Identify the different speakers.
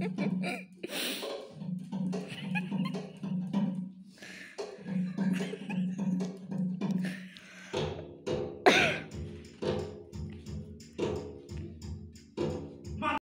Speaker 1: Hehehehe